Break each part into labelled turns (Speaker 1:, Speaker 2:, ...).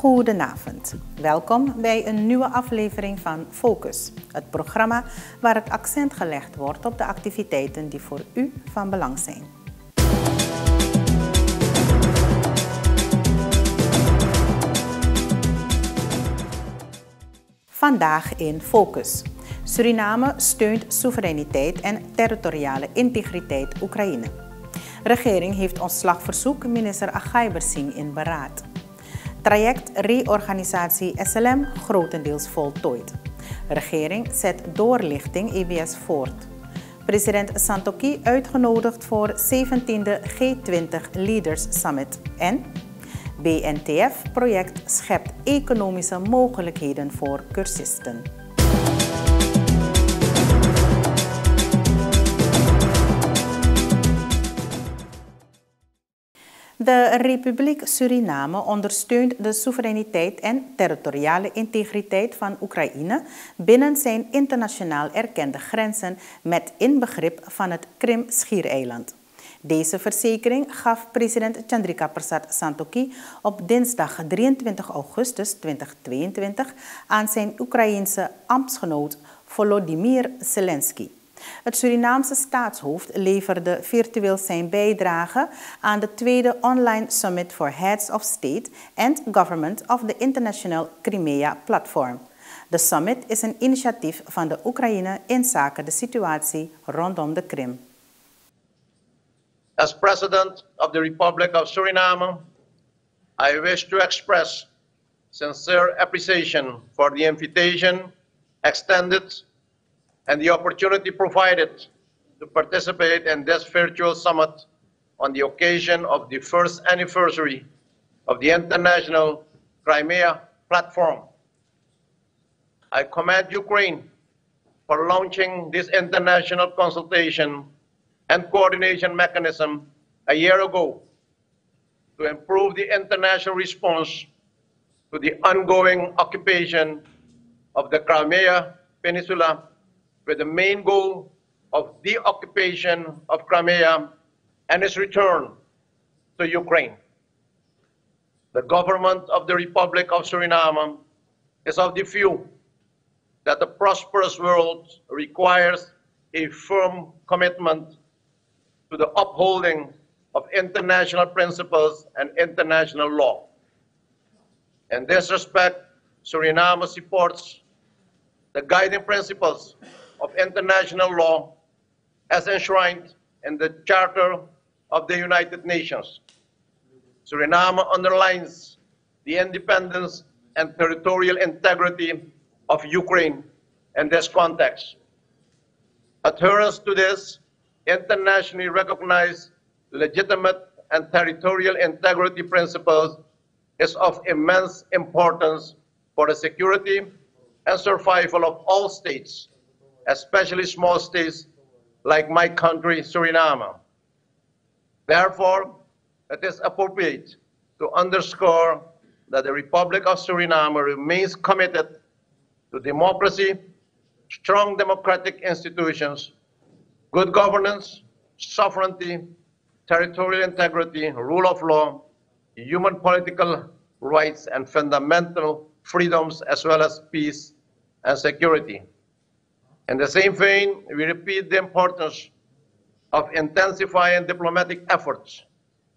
Speaker 1: Goedenavond. Welkom bij een nieuwe aflevering van Focus, het programma waar het accent gelegd wordt op de activiteiten die voor u van belang zijn. Vandaag in Focus. Suriname steunt soevereiniteit en territoriale integriteit Oekraïne. Regering heeft ontslagverzoek minister Singh in beraad. Traject reorganisatie SLM grotendeels voltooid. Regering zet doorlichting EBS voort. President Santoki uitgenodigd voor 17e G20 Leaders Summit. En BNTF-project schept economische mogelijkheden voor cursisten. De Republiek Suriname ondersteunt de soevereiniteit en territoriale integriteit van Oekraïne binnen zijn internationaal erkende grenzen met inbegrip van het Krim-schiereiland. Deze verzekering gaf president Chandrika Prasad Santoki op dinsdag 23 augustus 2022 aan zijn Oekraïense ambtsgenoot Volodymyr Zelensky. Het Surinaamse staatshoofd leverde virtueel zijn bijdrage aan de tweede online summit for Heads of State and Government of the International Crimea Platform. De summit is een initiatief van de Oekraïne in zaken de situatie rondom de Krim.
Speaker 2: As President of the Republic of Suriname, I wish to express sincere appreciation for the invitation extended and the opportunity provided to participate in this virtual summit on the occasion of the first anniversary of the International Crimea Platform. I commend Ukraine for launching this international consultation and coordination mechanism a year ago to improve the international response to the ongoing occupation of the Crimea Peninsula with the main goal of the occupation of Crimea and its return to Ukraine. The government of the Republic of Suriname is of the view that a prosperous world requires a firm commitment to the upholding of international principles and international law. In this respect, Suriname supports the guiding principles of international law as enshrined in the Charter of the United Nations. Suriname underlines the independence and territorial integrity of Ukraine in this context. Adherence to this internationally recognized legitimate and territorial integrity principles is of immense importance for the security and survival of all states especially small states like my country, Suriname. Therefore, it is appropriate to underscore that the Republic of Suriname remains committed to democracy, strong democratic institutions, good governance, sovereignty, territorial integrity, rule of law, human political rights, and fundamental freedoms, as well as peace and security. In the same vein, we repeat the importance of intensifying diplomatic efforts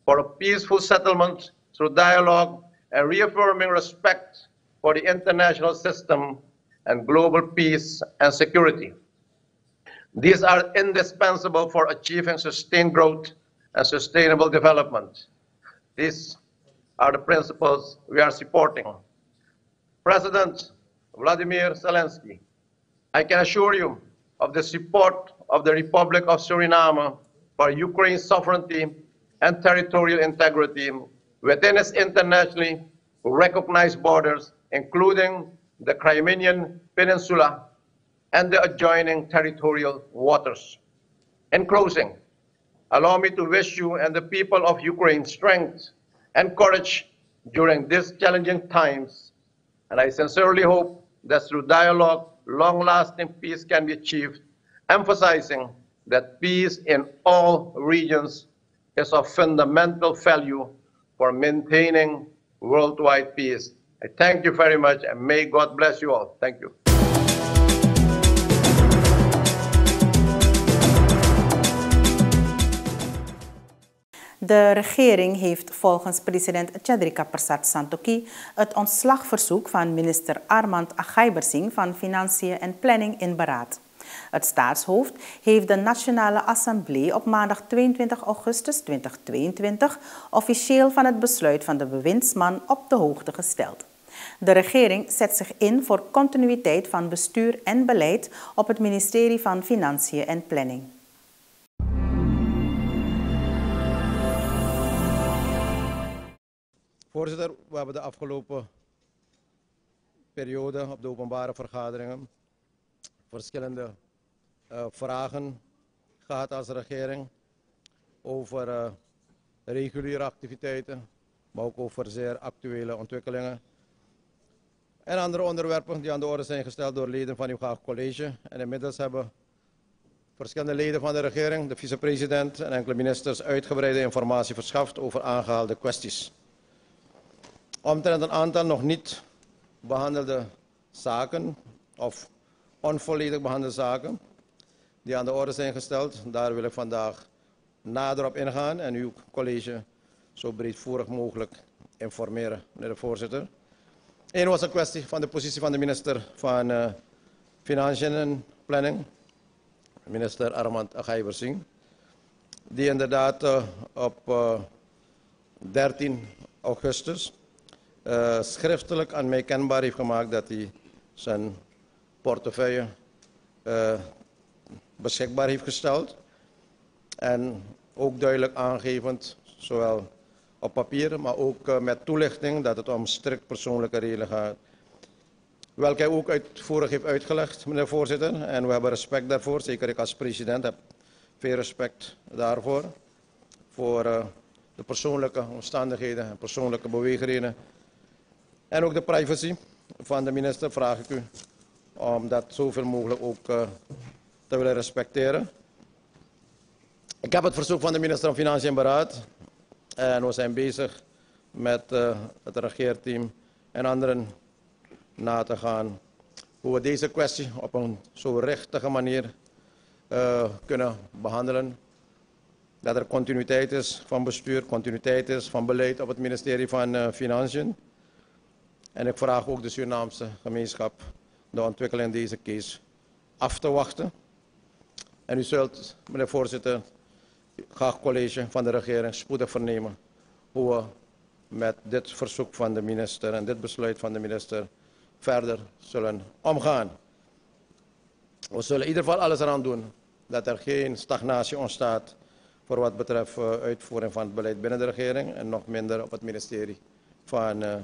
Speaker 2: for a peaceful settlement through dialogue and reaffirming respect for the international system and global peace and security. These are indispensable for achieving sustained growth and sustainable development. These are the principles we are supporting. President Vladimir Zelensky I can assure you of the support of the Republic of Suriname for Ukraine's sovereignty and territorial integrity within its internationally recognized borders, including the Crimean Peninsula and the adjoining territorial waters. In closing, allow me to wish you and the people of Ukraine strength and courage during these challenging times. And I sincerely hope that through dialogue long-lasting peace can be achieved, emphasizing that peace in all regions is of fundamental value for maintaining worldwide peace
Speaker 3: I thank you very much and may God bless you all. Thank you.
Speaker 1: De regering heeft volgens president Chandrika Persat Santokhi het ontslagverzoek van minister Armand Agaibersing van Financiën en Planning in beraad. Het staatshoofd heeft de Nationale Assemblée op maandag 22 augustus 2022 officieel van het besluit van de bewindsman op de hoogte gesteld. De regering zet zich in voor continuïteit van bestuur en beleid op het ministerie van Financiën en Planning.
Speaker 2: Voorzitter, we hebben de afgelopen periode op de openbare vergaderingen verschillende uh, vragen gehad als regering over uh, reguliere activiteiten, maar ook over zeer actuele ontwikkelingen. En andere onderwerpen die aan de orde zijn gesteld door leden van uw graag college. En inmiddels hebben verschillende leden van de regering, de vicepresident en enkele ministers uitgebreide informatie verschaft over aangehaalde kwesties. Omtrent een aantal nog niet behandelde zaken of onvolledig behandelde zaken die aan de orde zijn gesteld. Daar wil ik vandaag nader op ingaan en uw college zo breedvoerig mogelijk informeren, meneer de voorzitter. Eén was een kwestie van de positie van de minister van uh, Financiën en Planning, minister Armand Agaibersing, die inderdaad uh, op uh, 13 augustus uh, schriftelijk aan mij kenbaar heeft gemaakt dat hij zijn portefeuille uh, beschikbaar heeft gesteld. En ook duidelijk aangevend, zowel op papier, maar ook uh, met toelichting dat het om strikt persoonlijke redenen gaat. Welke hij ook uitvoerig heeft uitgelegd, meneer voorzitter. En we hebben respect daarvoor, zeker ik als president heb veel respect daarvoor. Voor de persoonlijke omstandigheden en persoonlijke beweegredenen en ook de privacy van de minister vraag ik u om dat zoveel mogelijk ook uh, te willen respecteren. Ik heb het verzoek van de minister van Financiën beraad. En we zijn bezig met uh, het regeerteam en anderen na te gaan hoe we deze kwestie op een zo richtige manier uh, kunnen behandelen. Dat er continuïteit is van bestuur, continuïteit is van beleid op het ministerie van Financiën. En ik vraag ook de Surinaamse gemeenschap de ontwikkeling in deze case af te wachten. En u zult, meneer voorzitter, graag college van de regering spoedig vernemen hoe we met dit verzoek van de minister en dit besluit van de minister verder zullen omgaan. We zullen in ieder geval alles eraan doen dat er geen stagnatie ontstaat voor wat betreft uh, uitvoering van het beleid binnen de regering en nog minder op het ministerie van uh,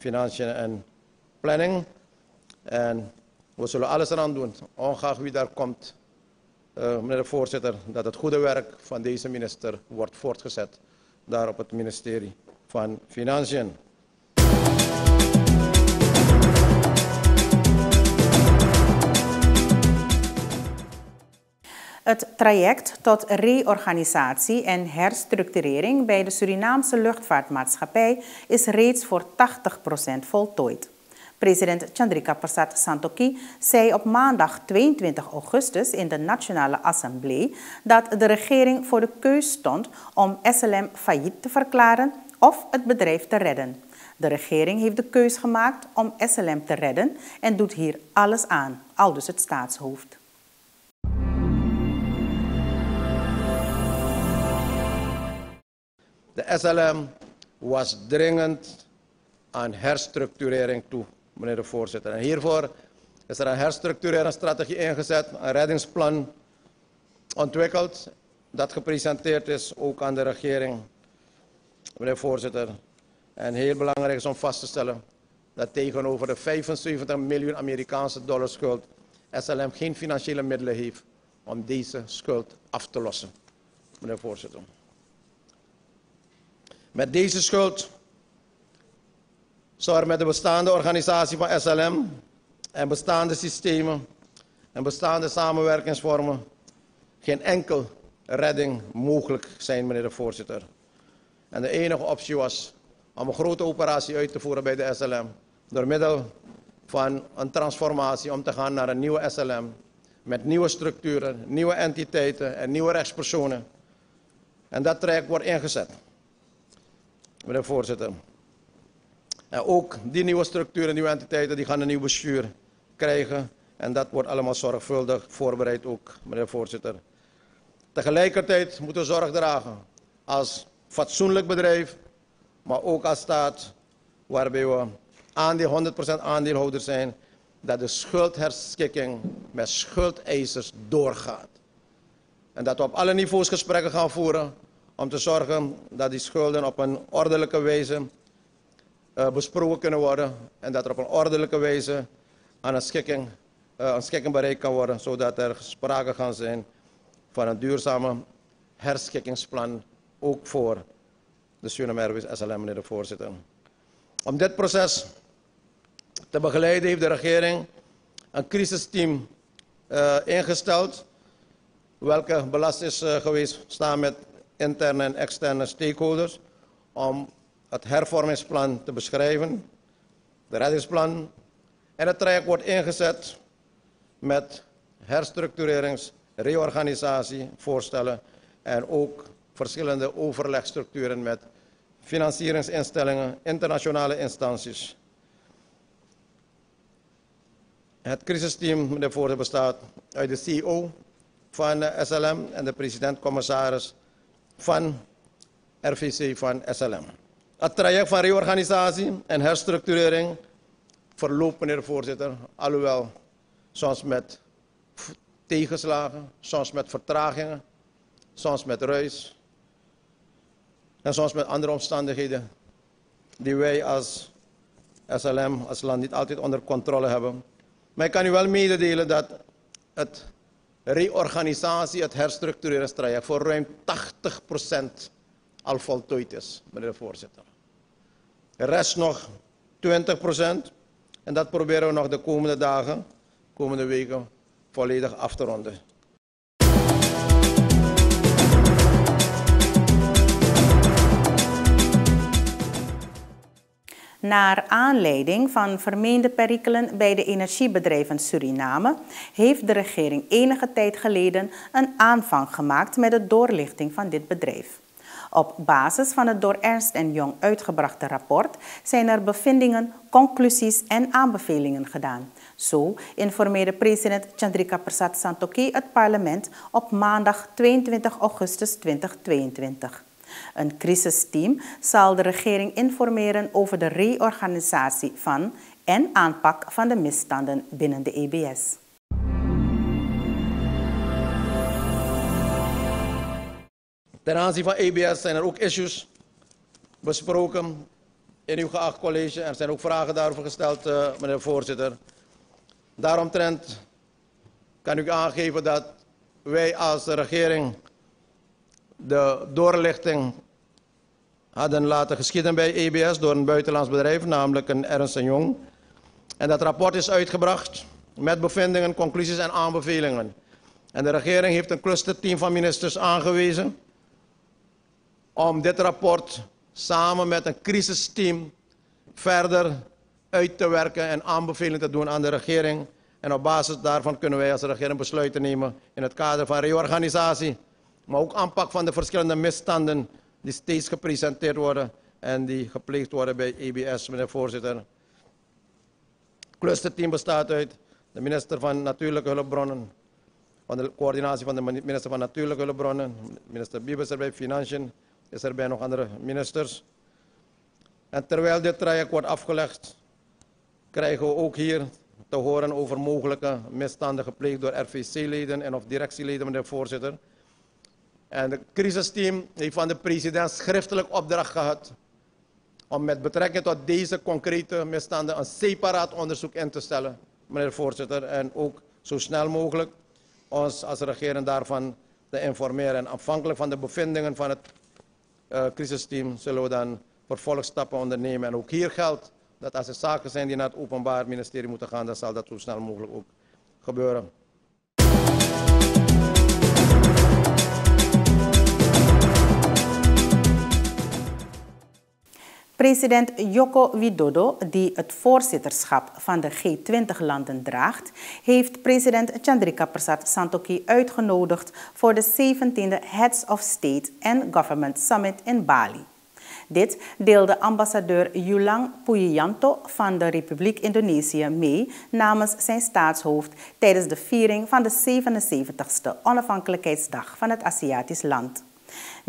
Speaker 2: Financiën en Planning. En we zullen alles eraan doen, ongeacht wie daar komt, uh, meneer de voorzitter, dat het goede werk van deze minister wordt voortgezet daar op het ministerie van Financiën.
Speaker 1: Het traject tot reorganisatie en herstructurering bij de Surinaamse luchtvaartmaatschappij is reeds voor 80% voltooid. President Chandrika Persat Santokhi zei op maandag 22 augustus in de Nationale Assemblée dat de regering voor de keus stond om SLM failliet te verklaren of het bedrijf te redden. De regering heeft de keus gemaakt om SLM te redden en doet hier alles aan, aldus het staatshoofd.
Speaker 2: SLM was dringend aan herstructurering toe, meneer de voorzitter. En hiervoor is er een herstructureringsstrategie ingezet, een reddingsplan ontwikkeld, dat gepresenteerd is ook aan de regering, meneer de voorzitter. En heel belangrijk is om vast te stellen dat tegenover de 75 miljoen Amerikaanse dollar schuld SLM geen financiële middelen heeft om deze schuld af te lossen, meneer de voorzitter. Met deze schuld zou er met de bestaande organisatie van SLM en bestaande systemen en bestaande samenwerkingsvormen geen enkel redding mogelijk zijn, meneer de voorzitter. En de enige optie was om een grote operatie uit te voeren bij de SLM, door middel van een transformatie om te gaan naar een nieuwe SLM. Met nieuwe structuren, nieuwe entiteiten en nieuwe rechtspersonen. En dat traject wordt ingezet. Meneer voorzitter. En ook die nieuwe structuren, nieuwe entiteiten, die gaan een nieuw bestuur krijgen. En dat wordt allemaal zorgvuldig voorbereid ook, meneer voorzitter. Tegelijkertijd moeten we zorg dragen als fatsoenlijk bedrijf, maar ook als staat waarbij we aandeel, 100% aandeelhouder zijn, dat de schuldherschikking met schuldeisers doorgaat. En dat we op alle niveaus gesprekken gaan voeren om te zorgen dat die schulden op een ordelijke wijze uh, besproken kunnen worden en dat er op een ordelijke wijze aan een schikking, uh, een schikking bereikt kan worden, zodat er sprake kan zijn van een duurzame herschikkingsplan, ook voor de Suriname SLM, meneer de voorzitter. Om dit proces te begeleiden heeft de regering een crisisteam uh, ingesteld, welke belast is geweest staan met interne en externe stakeholders, om het hervormingsplan te beschrijven, de reddingsplan. En het traject wordt ingezet met herstructurerings, reorganisatie, voorstellen en ook verschillende overlegstructuren met financieringsinstellingen, internationale instanties. Het crisisteam, meneer bestaat uit de CEO van SLM en de president-commissaris van RVC van SLM. Het traject van reorganisatie en herstructurering verloopt, meneer de voorzitter, alhoewel soms met tegenslagen, soms met vertragingen, soms met ruis en soms met andere omstandigheden die wij als SLM, als land niet altijd onder controle hebben. Maar ik kan u wel mededelen dat het reorganisatie, het herstructureringstraject voor ruim 80% al voltooid is, meneer de voorzitter. De rest nog 20%. En dat proberen we nog de komende dagen, komende weken volledig af te ronden.
Speaker 1: Naar aanleiding van vermeende perikelen bij de energiebedrijven Suriname heeft de regering enige tijd geleden een aanvang gemaakt met de doorlichting van dit bedrijf. Op basis van het door Ernst Jong uitgebrachte rapport zijn er bevindingen, conclusies en aanbevelingen gedaan. Zo informeerde president Chandrika Prasad Santokhi het parlement op maandag 22 augustus 2022. Een crisisteam zal de regering informeren over de reorganisatie van en aanpak van de misstanden binnen de EBS.
Speaker 2: Ten aanzien van EBS zijn er ook issues besproken in uw geacht college. Er zijn ook vragen daarover gesteld, uh, meneer de voorzitter. Daaromtrent kan ik aangeven dat wij als regering de doorlichting hadden laten geschieden bij EBS door een buitenlands bedrijf, namelijk een Ernst Jong. En dat rapport is uitgebracht met bevindingen, conclusies en aanbevelingen. En de regering heeft een clusterteam van ministers aangewezen om dit rapport samen met een crisisteam verder uit te werken en aanbevelingen te doen aan de regering. En op basis daarvan kunnen wij als regering besluiten nemen in het kader van reorganisatie, maar ook aanpak van de verschillende misstanden die steeds gepresenteerd worden en die gepleegd worden bij EBS, meneer voorzitter. Clusterteam bestaat uit de minister van Natuurlijke Hulpbronnen, van de coördinatie van de minister van Natuurlijke Hulpbronnen, minister Biebes erbij, Financiën, is er bij nog andere ministers. En terwijl dit traject wordt afgelegd, krijgen we ook hier te horen over mogelijke misstanden gepleegd door RVC-leden en of directieleden, meneer voorzitter. En het crisisteam heeft van de president schriftelijk opdracht gehad om met betrekking tot deze concrete misstanden een separaat onderzoek in te stellen, meneer de voorzitter. En ook zo snel mogelijk ons als regering daarvan te informeren. En afhankelijk van de bevindingen van het uh, crisisteam zullen we dan vervolgstappen ondernemen. En ook hier geldt dat als er zaken zijn die naar het Openbaar Ministerie moeten gaan, dan zal dat zo snel mogelijk ook gebeuren.
Speaker 1: President Joko Widodo, die het voorzitterschap van de G20-landen draagt, heeft president Chandrika Prasad Santokhi uitgenodigd voor de 17e Heads of State and Government Summit in Bali. Dit deelde ambassadeur Yulang Puyianto van de Republiek Indonesië mee namens zijn staatshoofd tijdens de viering van de 77ste onafhankelijkheidsdag van het Aziatisch land.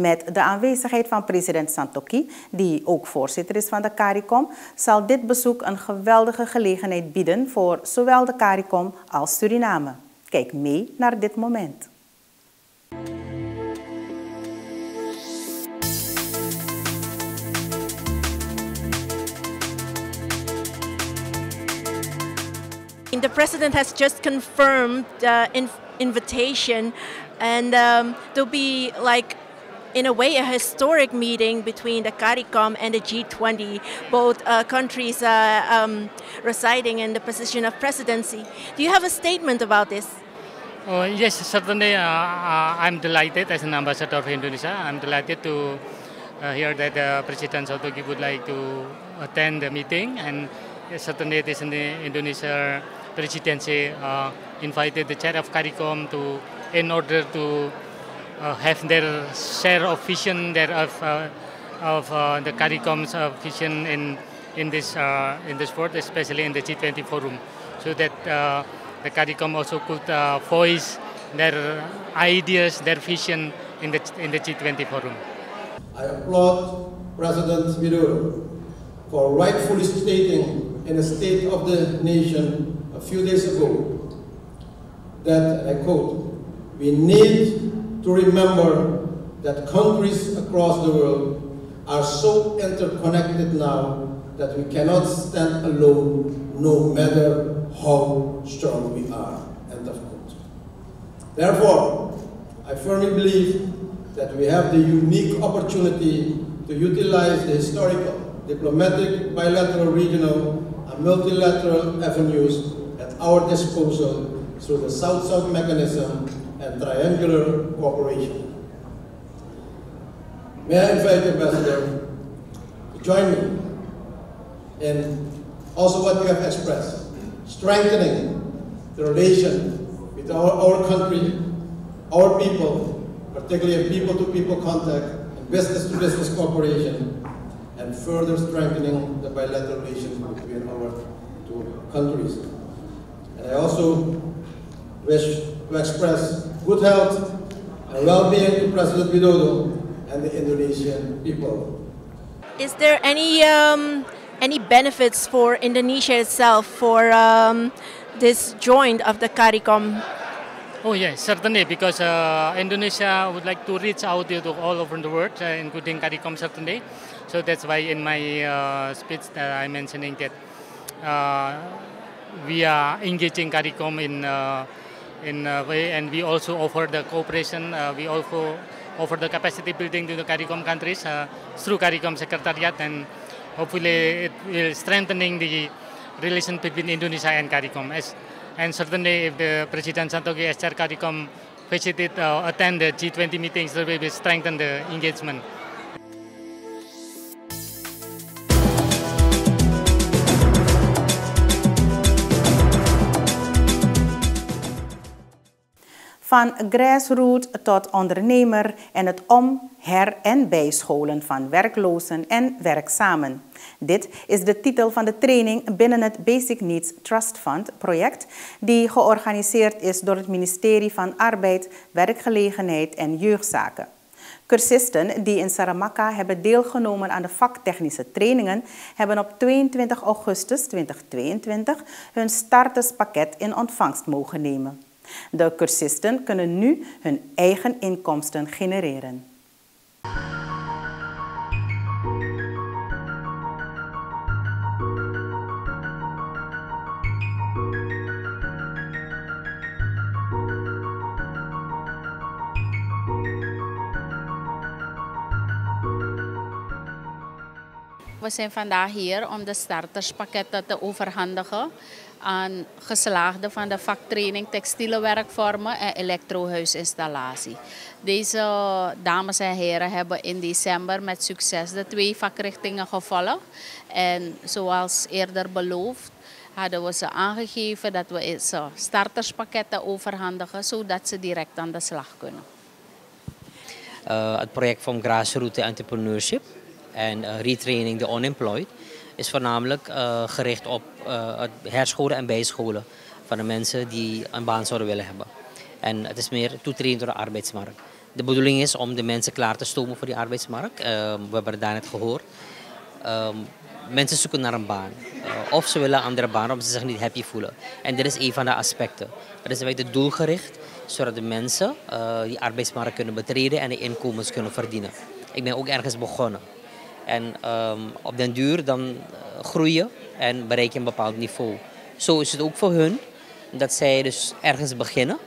Speaker 1: Met de aanwezigheid van president Santokhi, die ook voorzitter is van de CARICOM, zal dit bezoek een geweldige gelegenheid bieden voor zowel de CARICOM als Suriname. Kijk mee naar dit moment.
Speaker 4: The president has just confirmed the invitation and um, to be like in a way, a historic meeting between the CARICOM and the G20, both uh, countries uh, um, residing in the position of presidency. Do you have a statement about this?
Speaker 5: Oh, yes, certainly. Uh, uh I'm delighted as an ambassador of Indonesia. I'm delighted to uh, hear that uh, President Sotogi would like to attend the meeting, and certainly it is in the Indonesia presidency invited the chair of CARICOM to, in order to uh, Uh, have their share of vision there of, uh, of uh, the CARICOM's uh, vision in in this uh, in this world, especially in the G20 forum, so that the CARICOM also could voice their ideas, their vision in the in the G20 forum.
Speaker 2: I applaud President Widodo for rightfully stating in a State of the Nation a few days ago that, I quote, we need to remember that countries across the world are so interconnected now that we cannot stand alone no matter how strong we are. End of quote. Therefore, I firmly believe that we have the unique opportunity to utilize the historical, diplomatic, bilateral, regional, and multilateral avenues at our disposal through the South-South mechanism and triangular cooperation. May I invite Ambassador to join me in also what you have expressed, strengthening the relation with our, our country, our people, particularly people-to-people -people contact and business-to-business -business cooperation, and further strengthening the bilateral relations between our two countries. And I also wish to express good health and well-being to President Widodo and the Indonesian people.
Speaker 4: Is there any um, any benefits for Indonesia itself for um, this joint of the CARICOM?
Speaker 5: Oh yes, certainly, because uh, Indonesia would like to reach out to all over the world, uh, including CARICOM certainly. So that's why in my uh, speech that I'm mentioning that uh, we are engaging CARICOM in uh, in a way, and we also offer the cooperation. Uh, we also offer the capacity building to the CARICOM countries uh, through CARICOM Secretariat, and hopefully it will strengthening the relation between Indonesia and CARICOM. As, and certainly, if the President Santoki as CARICOM visited uh, attend the G20 meetings, it will strengthen the engagement.
Speaker 1: Van grassroots tot ondernemer en het om, her en bijscholen van werklozen en werkzamen. Dit is de titel van de training binnen het Basic Needs Trust Fund project, die georganiseerd is door het ministerie van Arbeid, Werkgelegenheid en Jeugdzaken. Cursisten die in Saramaka hebben deelgenomen aan de vaktechnische trainingen, hebben op 22 augustus 2022 hun starterspakket in ontvangst mogen nemen. De cursisten kunnen nu hun eigen inkomsten genereren.
Speaker 6: We zijn vandaag hier om de starterspakketten te overhandigen aan geslaagden van de vaktraining textiele werkvormen en elektrohuisinstallatie. Deze dames en heren hebben in december met succes de twee vakrichtingen gevolgd. En zoals eerder beloofd hadden we ze aangegeven dat we ze starterspakketten overhandigen zodat ze direct aan de slag kunnen.
Speaker 7: Uh, het project van Grassroots Entrepreneurship en uh, Retraining the Unemployed is voornamelijk uh, gericht op het herscholen en bijscholen van de mensen die een baan zouden willen hebben. En het is meer toetreden door de arbeidsmarkt. De bedoeling is om de mensen klaar te stomen voor die arbeidsmarkt. we hebben het daarnet gehoord. Um, mensen zoeken naar een baan. of ze willen een andere baan, omdat ze zich niet happy voelen. En dit is een van de aspecten. Dat is de doelgericht zodat de mensen uh, die arbeidsmarkt kunnen betreden en de inkomens kunnen verdienen. Ik ben ook ergens begonnen. En um, op den duur dan uh, groeien en bereik je een bepaald niveau. Zo is het ook voor hun dat zij dus ergens beginnen,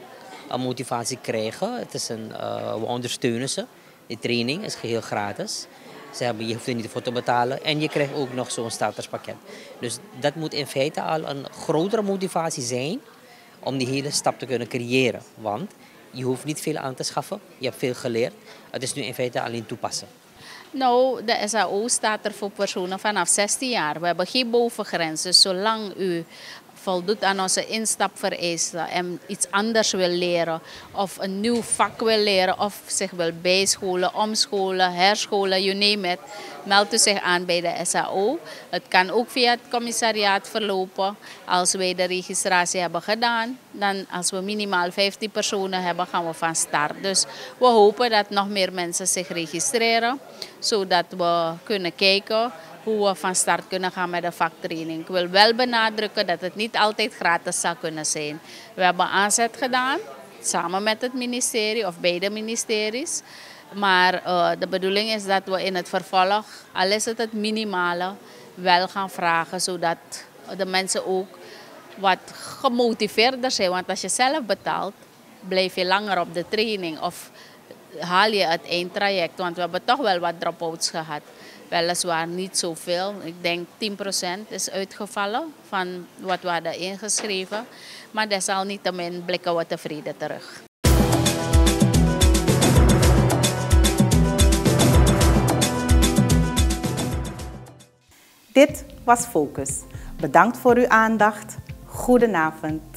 Speaker 7: een motivatie krijgen. Het is een, uh, we ondersteunen ze. De training is geheel gratis. Ze hebben, je hoeft er niet voor te betalen en je krijgt ook nog zo'n starterspakket. Dus dat moet in feite al een grotere motivatie zijn om die hele stap te kunnen creëren. Want je hoeft niet veel aan te schaffen, je hebt veel geleerd. Het is nu in feite alleen toepassen.
Speaker 6: Nou, de SAO staat er voor personen vanaf 16 jaar. We hebben geen bovengrens. Dus zolang u voldoet aan onze instapvereisten en iets anders wil leren of een nieuw vak wil leren of zich wil bijscholen, omscholen, herscholen, you name it, meldt u zich aan bij de SAO. Het kan ook via het commissariaat verlopen. Als wij de registratie hebben gedaan, dan als we minimaal 15 personen hebben, gaan we van start. Dus we hopen dat nog meer mensen zich registreren, zodat we kunnen kijken hoe we van start kunnen gaan met de vaktraining. Ik wil wel benadrukken dat het niet altijd gratis zou kunnen zijn. We hebben aanzet gedaan, samen met het ministerie of beide ministeries. Maar uh, de bedoeling is dat we in het vervolg, al is het het minimale, wel gaan vragen zodat de mensen ook wat gemotiveerder zijn. Want als je zelf betaalt, blijf je langer op de training of haal je het eindtraject. Want we hebben toch wel wat drop-outs gehad. Weliswaar niet zoveel. Ik denk 10% is uitgevallen van wat we hadden ingeschreven. Maar desalniettemin blikken we tevreden terug.
Speaker 1: Dit was Focus. Bedankt voor uw aandacht. Goedenavond.